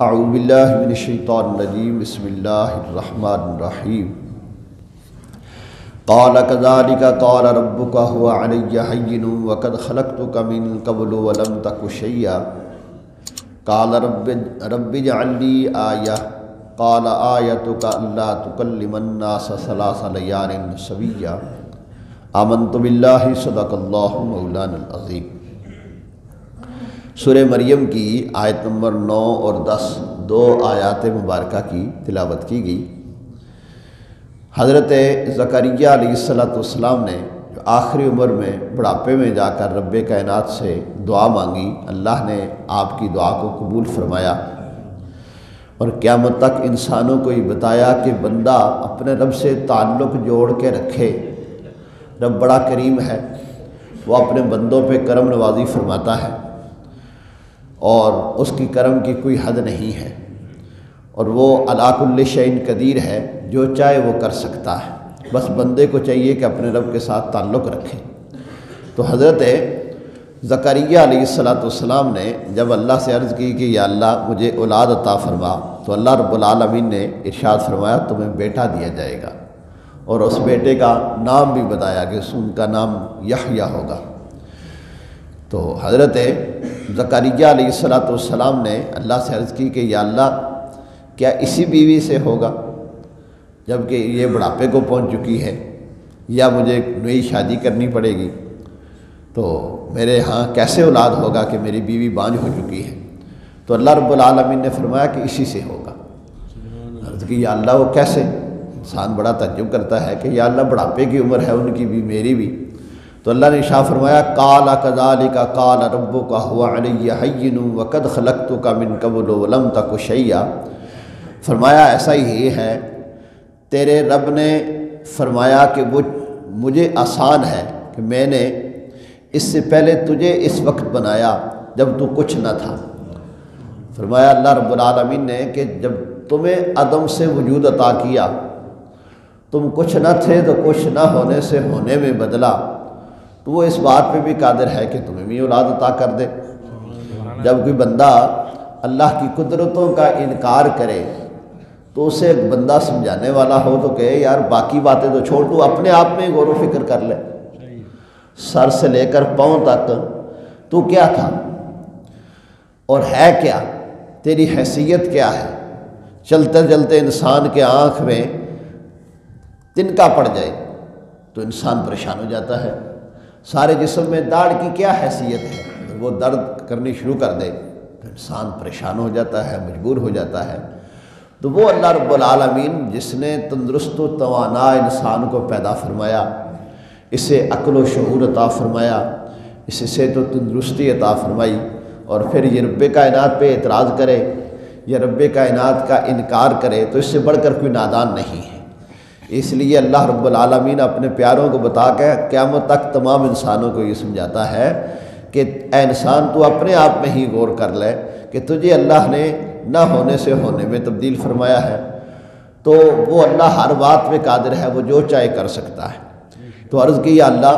आउबिल्लिनशैतरजीम बसमीम काल कदालिका काल रब का हुआ अलैन वक़द खलक तो कमिन कबल वलम तकुशैया काल रब रब अली आया काल आयत का अल्लाह तुकलमन्ना सलासलयान सविया आमन तो बिल्ला सदक़ल्लाज़ीम सुर मरियम की आयत नंबर नौ और दस, दो आयात मुबारक की तिलावत की गई। हज़रत ज़करिया ने आखिरी उम्र में बुढ़ापे में जाकर रब कायनात से दुआ मांगी, अल्लाह ने आपकी दुआ को कबूल फरमाया। और क़्यामत तक इंसानों को ये बताया कि बंदा अपने रब से ताल्लुक़ जोड़ के रखे। रब बड़ा करीम है, वो अपने बंदों पे करम नवाजी फरमाता है। और उसकी करम की कोई हद नहीं है। और वो अलाकुल्ल शैन कदीर है, जो चाहे वो कर सकता है। बस बंदे को चाहिए कि अपने रब के साथ ताल्लुक़ रखे। तो हज़रत ज़करिया सलाम ने जब अल्लाह से अर्ज़ की कि, या अल्लाह, मुझे औलाद अता फरमा। तो अल्लाह रब्बुल ने इरशाद फरमाया, तुम्हें बेटा दिया जाएगा। और उस बेटे का नाम भी बताया कि उनका नाम यहया होगा। तो हज़रत ज़करिया ने अल्लाह से अर्ज़ की कि या अल्लाह, क्या इसी बीवी से होगा? जबकि ये बुढ़ापे को पहुँच चुकी है, या मुझे नई शादी करनी पड़ेगी? तो मेरे यहाँ कैसे औलाद होगा कि मेरी बीवी बांझ हो चुकी है? तो अल्लाह रब्बुल आलमीन ने फरमाया कि इसी से होगा। अर्ज़ की, या अल्लाह वो कैसे? इंसान बड़ा तजुब करता है कि या अल्लाह बुढ़ापे की उम्र है, उनकी भी, मेरी भी। तो अल्लाह ने शाह फरमाया, काला कदाल का काल रब्बो का हुआ हयन वक़द खलक तो का मिन कबल वलम तक शैया फरमाया, ऐसा ही है, तेरे रब ने फरमाया कि वो मुझे आसान है कि मैंने इससे पहले तुझे इस वक्त बनाया जब तू कुछ न था। फरमाया, अल्लाह रब्बुल आलमीन ने कि जब तुम्हें अदम से वजूद अता किया, तुम कुछ न थे तो कुछ न होने से होने में बदला। तो वो इस बात पे भी कादिर है कि तुम्हें भी औलाद अता कर दे। जब कोई बंदा अल्लाह की कुदरतों का इनकार करे तो उसे एक बंदा समझाने वाला हो तो कहे, यार, बाकी बातें तो छोड़, तू अपने आप में गौर फ़िक्र कर ले। सर से लेकर पाँव तक, तू क्या था? और है क्या? तेरी हैसियत क्या है? चलते चलते इंसान के आँख में तिनका पड़ जाए तो इंसान परेशान हो जाता है। सारे जिसम में दाढ़ की क्या हैसियत है? वो दर्द करनी शुरू कर दे तो इंसान परेशान हो जाता है, मजबूर हो जाता है। तो वो अल्लाह रब्बुल जिसने तंदरुस्त तवाना इंसान को पैदा फरमाया, इसे अक्ल शूर अता फरमाया इससे तो तंदरुस्ती अता फरमाई, और फिर ये रब कायनात पे एतराज़ करे, या रब कायनात का इनकार करे तो इससे बढ़कर कोई नादान नहीं है। इसलिए अल्लाह रब्बुल अपने प्यारों को बता के क़्यामत तक तमाम इंसानों को ये समझाता है कि इंसान, तू अपने आप में ही गौर कर ले कि तुझे अल्लाह ने ना होने से होने में तब्दील फरमाया है। तो वो अल्लाह हर बात में कादिर है, वो जो चाहे कर सकता है। तो अर्ज़ की अल्लाह,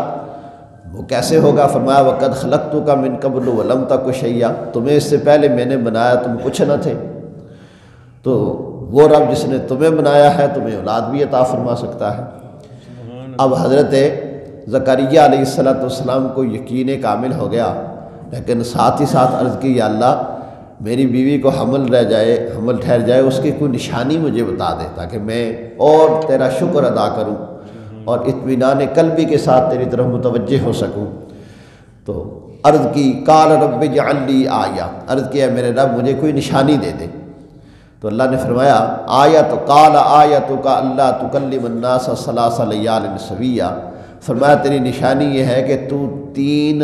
वो कैसे होगा? फरमाया, वक़द खलक तो का मिन कबल वलम तक शैया तुम्हें इससे पहले मैंने बनाया, तुम कुछ न थे। तो वो रब जिसने तुम्हें बनाया है तुम्हें औलाद भी अता फरमा सकता है। अब हज़रत ज़करिया सलाम को यकीन कामिल हो गया लेकिन साथ ही साथ अर्ज़ की अल्लाह मेरी बीवी को हमल रह जाए हमल ठहर जाए उसकी कोई निशानी मुझे बता दे ताकि मैं और तेरा शुक्र अदा करूँ और इतमान कलबी के साथ तेरी तरफ़ मुतवजह हो सकूँ। तो अर्ज़ की काल रब जल्ली आया। अर्ज़ किया मेरे रब मुझे कोई निशानी दे दे। तो अल्लाह ने फरमाया आया तो काल आया तो का अल्लाह तुकल्लिमन्नास सलासलयाल सविया। फरमाया, तेरी निशानी ये है कि तू तीन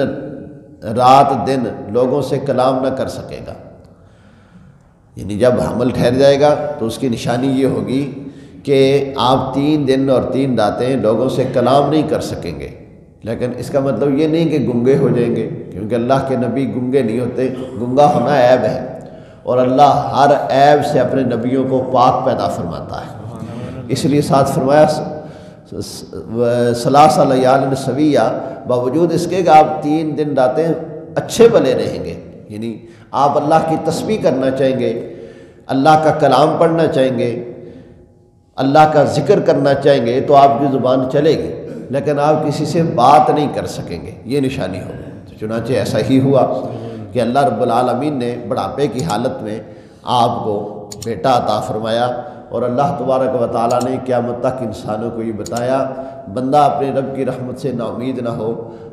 रात दिन लोगों से कलाम ना कर सकेगा। यानी जब हमल ठहर जाएगा तो उसकी निशानी ये होगी कि आप तीन दिन और तीन रातें लोगों से कलाम नहीं कर सकेंगे। लेकिन इसका मतलब ये नहीं कि गुंगे हो जाएँगे, क्योंकि अल्लाह के नबी गुंगे नहीं होते, गुंगा होना ऐब है। और अल्लाह हर ऐब से अपने नबियों को पाक पैदा फरमाता है। इसलिए साथ फरमाया सलासल सविया, बावजूद इसके कि आप तीन दिन रातें अच्छे भले रहेंगे। यानी आप अल्लाह की तस्वीर करना चाहेंगे, अल्लाह का कलाम पढ़ना चाहेंगे, अल्लाह का ज़िक्र करना चाहेंगे तो आपकी ज़ुबान चलेगी, लेकिन आप किसी से बात नहीं कर सकेंगे। ये निशानी होगी तो चुनाचे ऐसा ही हुआ। कि अल्लाह रब्बुल ने बुढ़ापे की हालत में आपको बेटा अता फरमाया और अल्लाह तबारक व ताली ने क़्यामत तक इंसानों को ये बताया, बंदा अपने रब की रहमत से नाउमीद ना हो,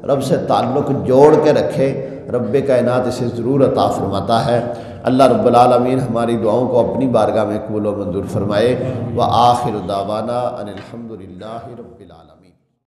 रब से ताल्लुक़ जोड़ के रखे रब कायनात इसे ज़रूर अता फरमाता है। अल्लाह रब्बुल हमारी दुआओं को अपनी बारगाह में कबूल मंजूर फरमाए। व आखिर दावाना अनिलहमदिल्ला रबाल